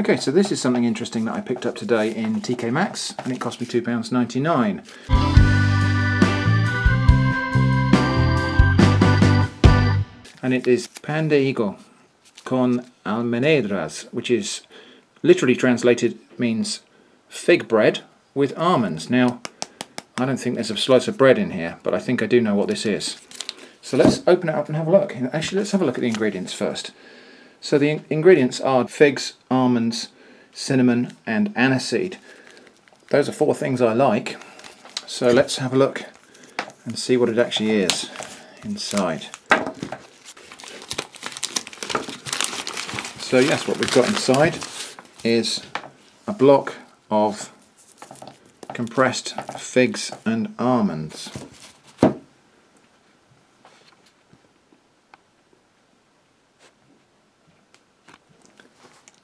Okay, so this is something interesting that I picked up today in TK Maxx and it cost me £2.99. And it is pan de higo con almendras, which is literally translated means fig bread with almonds. Now, I don't think there's a slice of bread in here, but I think I do know what this is. So let's open it up and have a look. Actually, let's have a look at the ingredients first. So the in ingredients are figs, almonds, cinnamon and aniseed. Those are four things I like. So let's have a look and see what it actually is inside. So yes, what we've got inside is a block of compressed figs and almonds.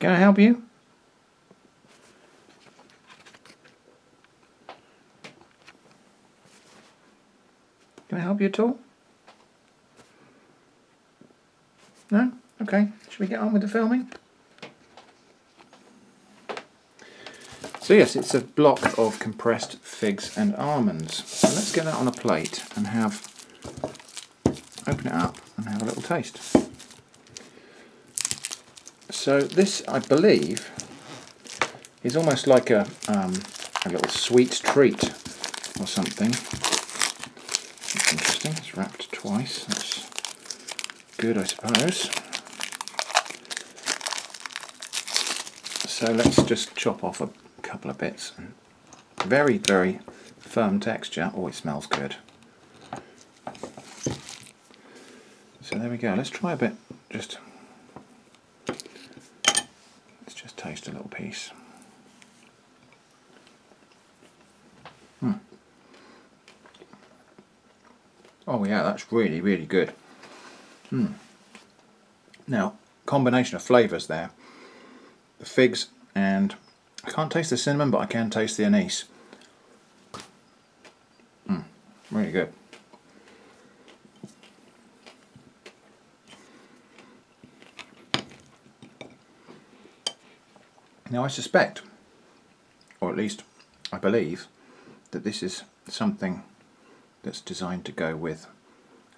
Can I help you? Can I help you at all? No? Okay. Should we get on with the filming? So yes, it's a block of compressed figs and almonds. So let's get that on a plate and have open it up and have a little taste. So this, I believe, is almost like a, um, a little sweet treat or something. That's interesting. It's wrapped twice. That's good, I suppose. So let's just chop off a couple of bits. Very, very firm texture. Oh, it smells good. So there we go. Let's try a bit. Just taste a little piece. Hmm. Oh yeah, that's really, really good. Hmm. Now, combination of flavours there. The figs and I can't taste the cinnamon, but I can taste the anise. Hmm. Really good. Now I suspect, or at least I believe, that this is something that's designed to go with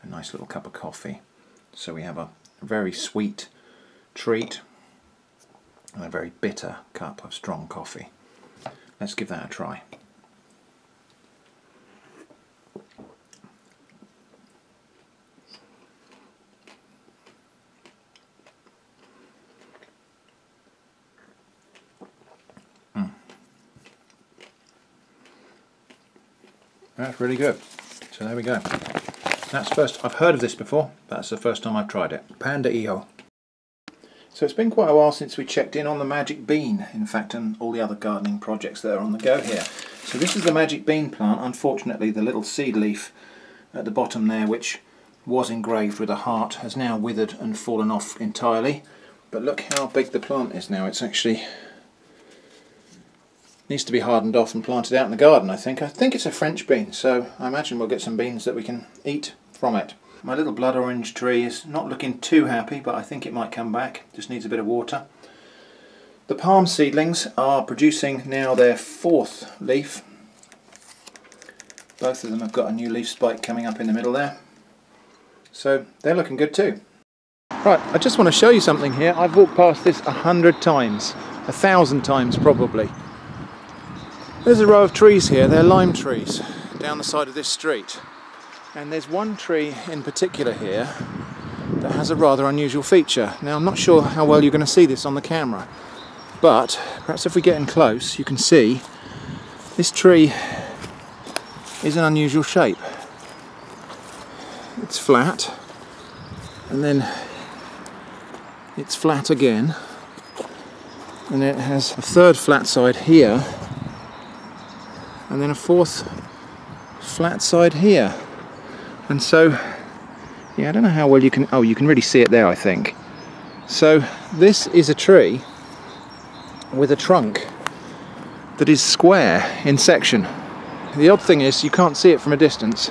a nice little cup of coffee. So we have a, very sweet treat and a very bitter cup of strong coffee. Let's give that a try. That's really good. So there we go. That's first, I've heard of this before, that's the first time I've tried it. Pan de higo. So it's been quite a while since we checked in on the magic bean, in fact, and all the other gardening projects that are on the go here. So this is the magic bean plant, unfortunately the little seed leaf at the bottom there, which was engraved with a heart, has now withered and fallen off entirely. But look how big the plant is now, it's actually needs to be hardened off and planted out in the garden I think. I think it's a French bean so I imagine we'll get some beans that we can eat from it. My little blood orange tree is not looking too happy but I think it might come back, just needs a bit of water. The palm seedlings are producing now their fourth leaf. Both of them have got a new leaf spike coming up in the middle there. So they're looking good too. Right, I just want to show you something here. I've walked past this a hundred times, a thousand times probably. There's a row of trees here, they're lime trees down the side of this street. And there's one tree in particular here that has a rather unusual feature. Now I'm not sure how well you're going to see this on the camera, but perhaps if we get in close you can see this tree is an unusual shape. It's flat and then it's flat again and it has a third flat side here and then a fourth flat side here. And so yeah I don't know how well you can oh you can really see it there I think. So this is a tree with a trunk that is square in section. The odd thing is you can't see it from a distance.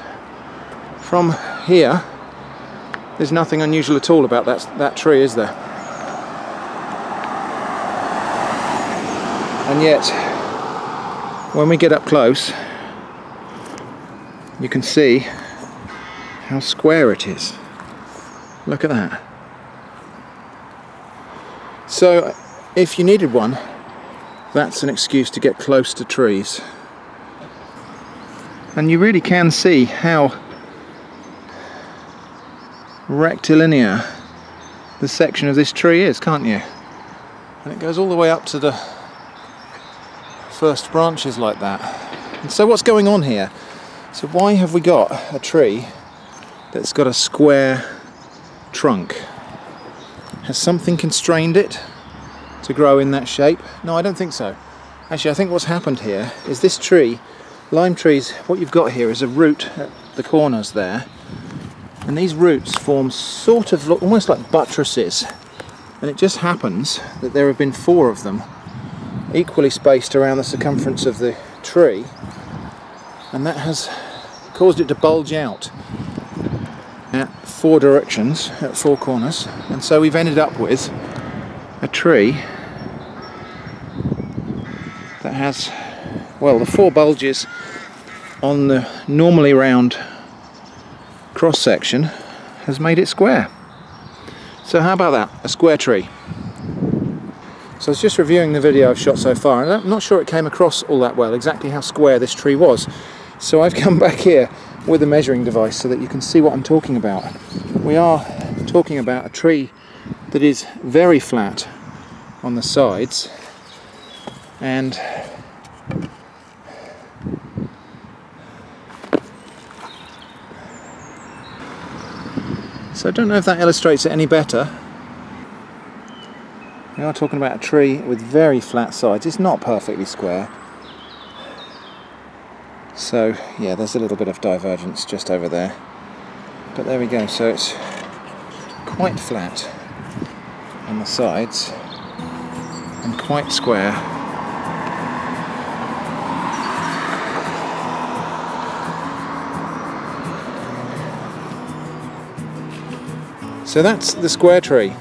From here there's nothing unusual at all about that, that tree is there? And yet, when we get up close, you can see how square it is. Look at that. So, if you needed one, that's an excuse to get close to trees. And you really can see how rectilinear the section of this tree is, can't you? And it goes all the way up to the first branches like that. And so what's going on here? So why have we got a tree that's got a square trunk? Has something constrained it to grow in that shape? No, I don't think so. Actually, I think what's happened here is this tree, lime trees, what you've got here is a root at the corners there and these roots form sort of almost like buttresses and it just happens that there have been four of them equally spaced around the circumference of the tree and that has caused it to bulge out at four directions at four corners and so we've ended up with a tree that has well the four bulges on the normally round cross section has made it square. So how about that? A square tree. So I was just reviewing the video I've shot so far and I'm not sure it came across all that well exactly how square this tree was. So I've come back here with a measuring device so that you can see what I'm talking about. We are talking about a tree that is very flat on the sides and So I don't know if that illustrates it any better. We are talking about a tree with very flat sides. It's not perfectly square. So yeah, there's a little bit of divergence just over there. But there we go, so it's quite flat on the sides and quite square So that's the square tree.